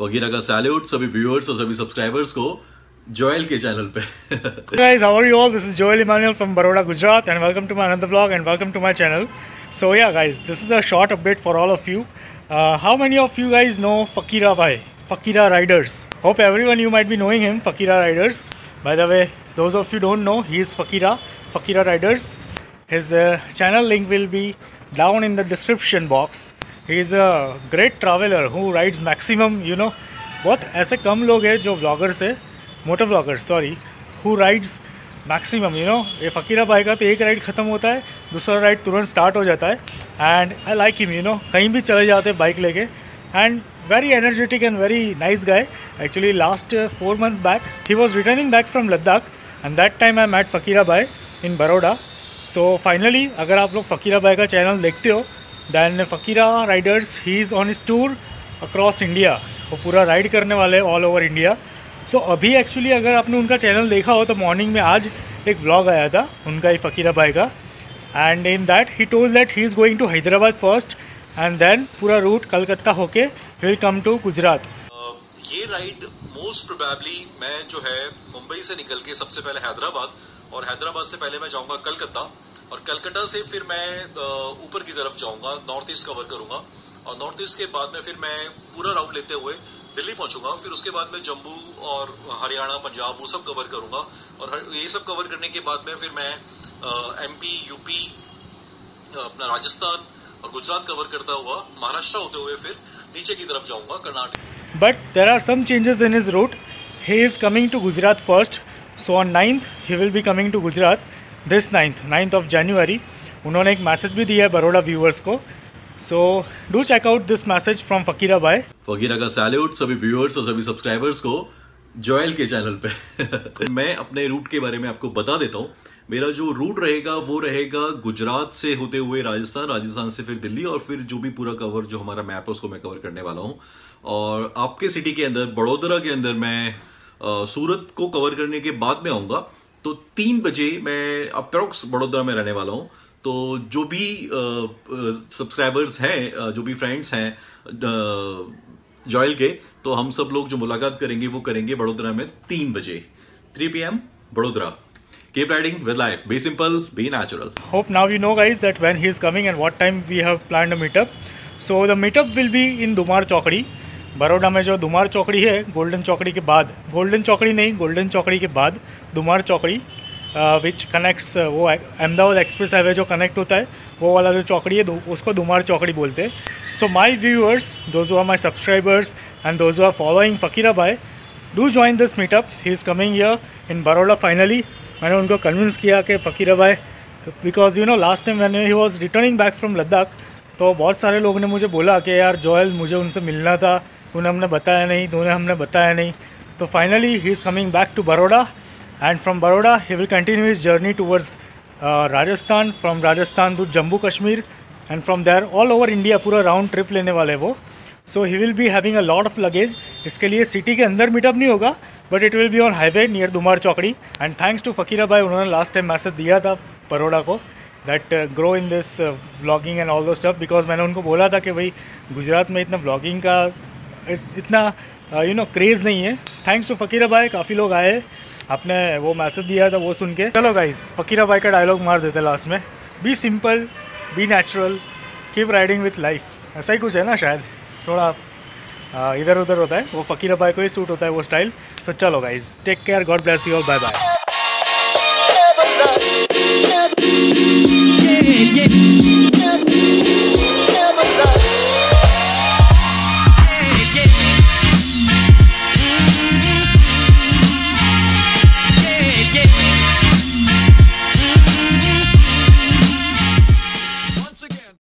फकीरा का सैल्यूट सभी व्यूअर्स और सभी सब्सक्राइबर्स को जॉयल के चैनल पे। Guys how are you all this is Joel Emmanuel from Baroda Gujarat and welcome to my another vlog and welcome to my channel so ya guys this is a short update for all of you how many of you guys know Fakira भाई Fakira Riders hope everyone you might be knowing him Fakira Riders by the way those of you don't know he is Fakira Fakira Riders his channel link will be down in the description box He is a great traveler who rides maximum, you know बहुत ऐसे कम लोग हैं जो vloggers है motor vloggers sorry who rides maximum you know ये फ़कीरा भाई का तो एक राइड ख़त्म होता है दूसरा राइड तुरंत स्टार्ट हो जाता है। And I like him you know कहीं भी चले जाते हैं बाइक लेके। And very energetic and very nice guy actually last four months back he was returning back from Ladakh and that time I met Fakira भाई in Baroda so finally अगर आप लोग फ़कीरा भाई का चैनल देखते हो then Fakira Riders he is on इस tour across India वो पूरा राइड करने वाले ऑल ओवर इंडिया सो अभी एक्चुअली अगर आपने उनका चैनल देखा हो तो मॉर्निंग में आज एक व्लॉग आया था, उनका ही फ़कीरा भाई का. And in that he told that he is going to Hyderabad first and then पूरा रूट कलकत्ता होके विल कम टू गुजरात ये राइड मोस्ट प्रोबेबली मैं जो है मुंबई से निकल के सबसे पहले हैदराबाद और हैदराबाद से पहले मैं जाऊँगा कलकत्ता. कलकत्ता से फिर मैं ऊपर की तरफ़ जाऊँगा नॉर्थ ईस्ट कवर करूँगा और नॉर्थ ईस्ट के बाद में फिर मैं पूरा राउंड लेते हुए दिल्ली पहुंचूँगा फिर उसके बाद में जम्मू और हरियाणा पंजाब वो सब कवर करूँगा और ये सब कवर करने के बाद में फिर मैं एमपी यूपी अपना राजस्थान और गुजरात कवर करता हुआ महाराष्ट्र होते हुए फिर नीचे की तरफ़ जाऊँगा Karnataka but there are some changes in his route. He is coming to Gujarat first. So on 9th, he will be coming to Gujarat. This 9th, 9th of January. उन्होंने एक मैसेज भी दिया है बड़ोड़ा व्यूअर्स को। So do check out this message from Fakira भाई फकीरा का salute सभी viewers और सभी सब्सक्राइबर्स को जोएल के चैनल पे। मैं अपने रूट के बारे में आपको बता देता हूँ। मेरा जो रूट रहेगा वो रहेगा गुजरात से होते हुए राजस्थान राजस्थान से फिर दिल्ली और फिर जो भी पूरा कवर जो हमारा मैप है उसको मैं कवर करने वाला हूँ। और आपके सिटी के अंदर बड़ोदरा के अंदर मैं अ, सूरत को कवर करने के बाद में आऊँगा। तो तीन बजे मैं अप्रोक्स बड़ोदरा में रहने वाला हूँ। तो जो भी सब्सक्राइबर्स हैं जो भी फ्रेंड्स हैं जॉयल के तो हम सब लोग जो मुलाकात करेंगे, वो करेंगे बड़ोदरा में तीन बजे। Three P M Vadodara keep riding with life be simple be natural hope now you know, guys, that when he is coming and what time we have planned a meetup. So, the meetup will be in dumar चौकड़ी बड़ोड़ा में जो दुमार चौकड़ी है, golden चौकड़ी के बाद, golden चौकड़ी नहीं, गोल्डन चौकड़ी के बाद दुमार चौकड़ी विच कनेक्ट्स वो अहमदाबाद एक्सप्रेस हाईवे जो कनेक्ट होता है, वो वाला जो चौकड़ी है उसको दुमार चौकड़ी बोलते हैं। So my viewers those are my subscribers and those are following Fakira भाई do join this meetup he is coming here in Baroda finally मैंने उनको कन्विंस किया कि फ़कीरा भाई because you know last time मैंने he was returning back from Ladakh तो बहुत सारे लोगों ने मुझे बोला कि यार जोएल मुझे उनसे मिलना था। तूने हमने बताया नहीं, तूने हमने बताया नहीं। तो finally he is coming back to Baroda and from Baroda he will continue his journey towards Rajasthan from Rajasthan to Jammu Kashmir and from there all over India पूरा राउंड ट्रिप लेने वाले वो। So he will be having a lot of luggage इसके लिए city के अंदर meetup नहीं होगा but it will be on highway near Dumar Chaukdi and thanks to फकीरा भाई उन्होंने लास्ट टाइम मैसेज दिया था बड़ोड़ा को that grow in this vlogging and all those stuff because मैंने उनको बोला था कि भाई, गुजरात में इतना व्लॉगिंग का इतना यू नो क्रेज़ नहीं है। थैंक्स टू फ़कीरा भाई काफ़ी लोग आए। आपने वो मैसेज दिया था वो सुन के। चलो गाइज़ फ़कीरा भाई का डायलॉग मार देते लास्ट में। Be simple be natural keep riding with life ऐसा ही कुछ है ना शायद। थोड़ा uh, इधर उधर होता है। वो फ़कीरा भाई को ही सूट होता है वो स्टाइल सो चलो guys take care God bless you और बाय बाय